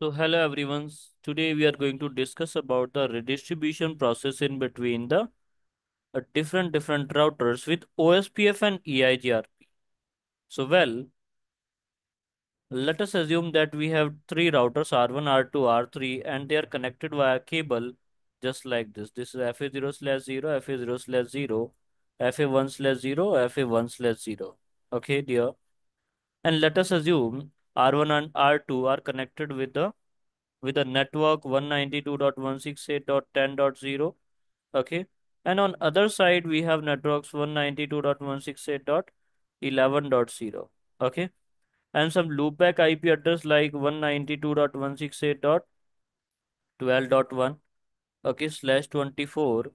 So hello everyone. Today we are going to discuss about the redistribution process in between the uh, different different routers with OSPF and EIGRP. So well, let us assume that we have three routers R1, R2, R3 and they are connected via cable just like this. This is FA0 slash 0, FA0 slash 0, FA1 slash 0, FA1 slash 0. Okay, dear. And let us assume R1 and R2 are connected with the with a network 192.168.10.0 okay? And on other side we have networks 192.168.11.0 okay? And some loopback IP address like 192.168.12.1 okay? Slash 24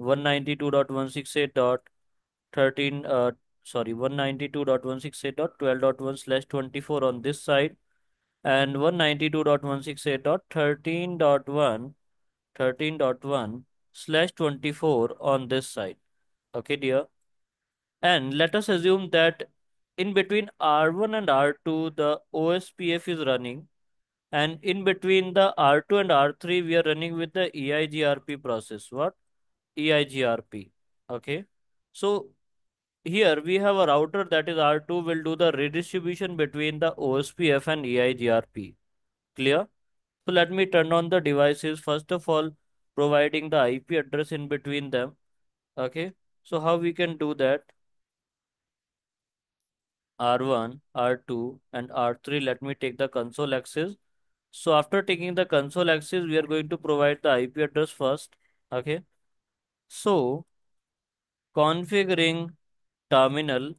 192.168.13 uh sorry 192.168.12.1 slash 24 on this side and 192.168.13.1 13.1 slash 24 on this side. Okay, dear. And let us assume that in between R1 and R2, the OSPF is running. And in between the R2 and R3, we are running with the EIGRP process. What? EIGRP. Okay. So here we have a router that is R2 will do the redistribution between the OSPF and EIGRP. Clear? So let me turn on the devices. First of all, providing the IP address in between them. Okay. So how we can do that? R1, R2 and R3. Let me take the console access. So after taking the console access, we are going to provide the IP address first. Okay. So configuring terminal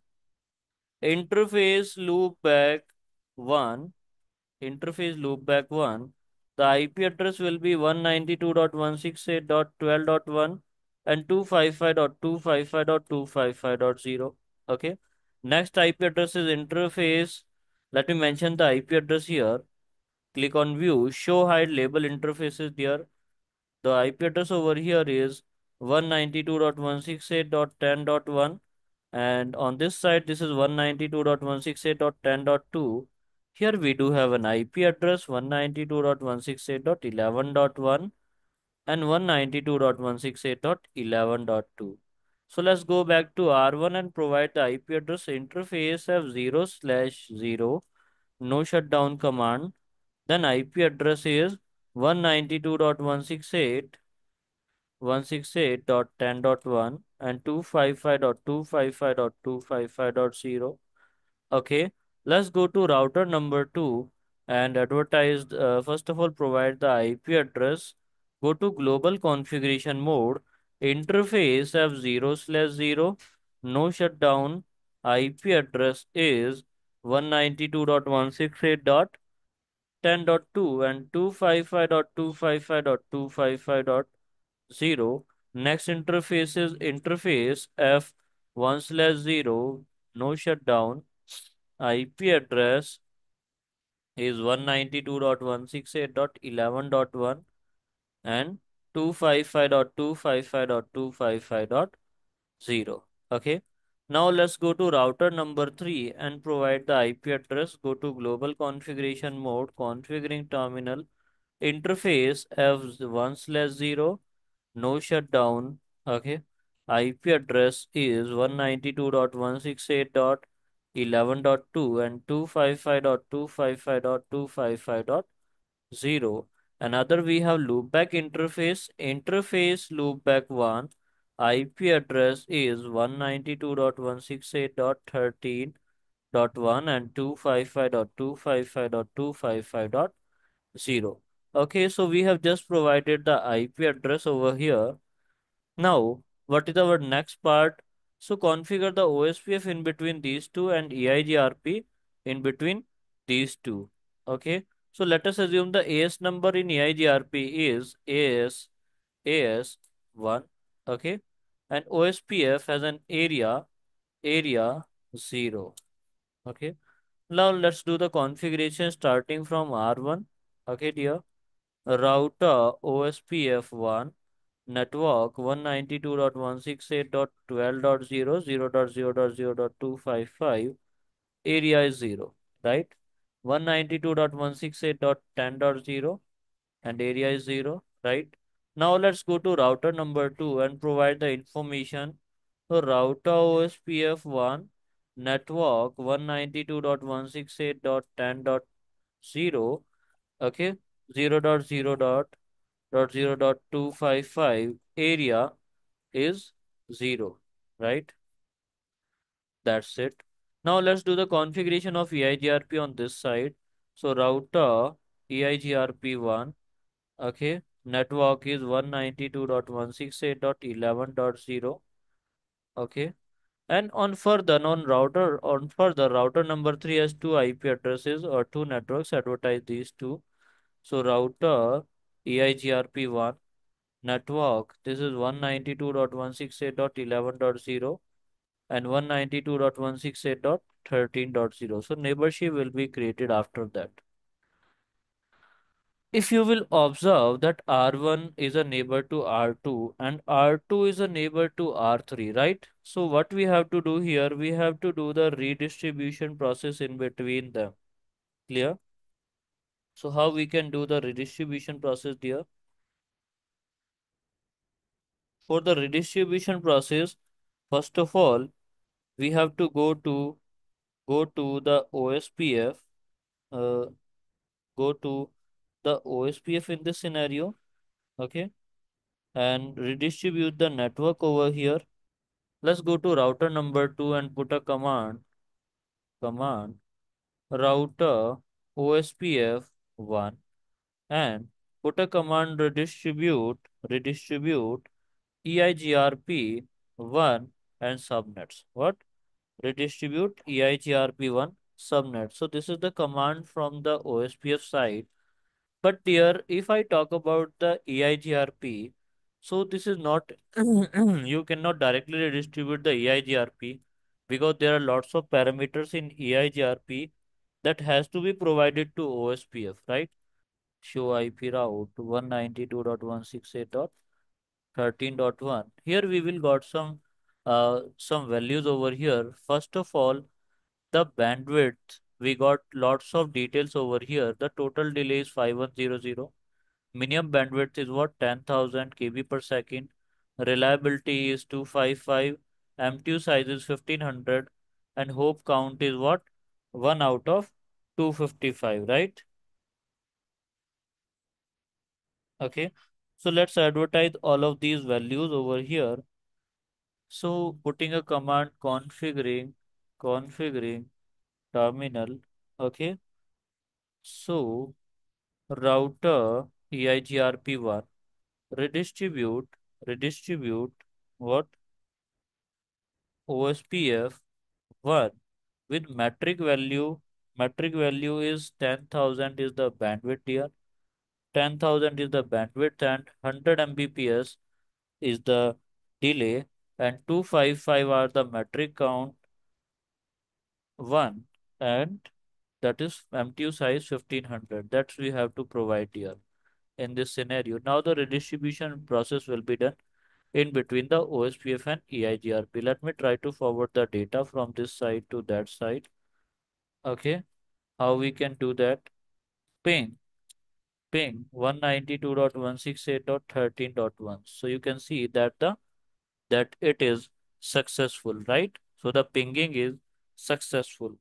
interface loopback 1 interface loopback 1 the IP address will be 192.168.12.1 and 255.255.255.0. Okay. Next IP address is interface. Let me mention the IP address here. Click on view, show hide label interfaces there. The IP address over here is 192.168.10.1 and on this side this is 192.168.10.2 here we do have an IP address 192.168.11.1 and 192.168.11.2. So let's go back to R1 and provide the IP address interface F0 slash 0, no shutdown command. Then IP address is 192.168 168.10.1 and 255.255.255.0 Okay, let's go to router number two and advertise. Uh, first of all, provide the IP address. Go to global configuration mode. Interface F0 slash 0. No shutdown. IP address is 192.168.10.2 and 255.255.255.0. Next interface is interface F1 slash 0. No shutdown IP address is 192.168.11.1 and 255.255.255.0. Okay. Now let's go to router number 3 and provide the IP address. Go to global configuration mode, configuring terminal, interface F1 slash 0, no shutdown. Okay. IP address is 192.168. 11.2 and 255.255.255.0. Another we have loopback interface. Interface loopback 1 IP address is 192.168.13.1 and 255.255.255.0. Okay, so we have just provided the IP address over here. Now, what is our next part? So configure the OSPF in between these two and EIGRP in between these two. Okay. So let us assume the AS number in EIGRP is AS AS1. Okay. And OSPF has an area area 0. Okay. Now let's do the configuration starting from R1. Okay, dear. Router OSPF1 network 192.168.12.0 0.0.0.255 area is 0 right 192.168.10.0 and area is 0, right? Now let's go to router number 2 and provide the information. So router OSPF 1 network 192.168.10.0 okay 0 dot 0 dot dot 0 dot 255 area is 0 right? That's it. Now let's do the configuration of EIGRP on this side. So router EIGRP1 okay network is 192.168.11.0 okay. And on further on router on further router number 3 has two IP addresses or two networks. Advertise these two so router EIGRP1 network this is 192.168.11.0 and 192.168.13.0 so neighborship will be created after that if you will observe that R1 is a neighbor to R2 and R2 is a neighbor to R3, right? So what we have to do here, we have to do the redistribution process in between them. Clear? So how we can do the redistribution process here? For the redistribution process, first of all, we have to go to go to the OSPF, uh, go to the OSPF in this scenario, okay? and redistribute the network over here. Let's go to router number 2 and put a command. Command router OSPF 1 and put a command redistribute redistribute EIGRP 1 and subnets. What? Redistribute EIGRP 1 subnet. So this is the command from the OSPF side but here, if I talk about the EIGRP, so this is not, you cannot directly redistribute the EIGRP because there are lots of parameters in EIGRP that has to be provided to OSPF, right? Show IP route 192.168.13.1. Here we will got some uh, some values over here. First of all, the bandwidth we got lots of details over here. The total delay is 5100. Minimum bandwidth is what 10,000 KB per second. Reliability is 255. MTU size is 1500 and hop count is what 1 out of 255, right? Okay. So let's advertise all of these values over here. So putting a command configuring configuring terminal. Okay. So router EIGRP1 redistribute redistribute what OSPF 1 with metric value metric value is 10,000 is the bandwidth here 10,000 is the bandwidth and 100 Mbps is the delay. And 255 are the metric count 1 and that is MTU size 1500 that we have to provide here in this scenario. Now the redistribution process will be done in between the OSPF and EIGRP. Let me try to forward the data from this side to that side. Okay, how we can do that? Ping, ping 192.168.13.1. So you can see that the that it is successful, right? So the pinging is successful.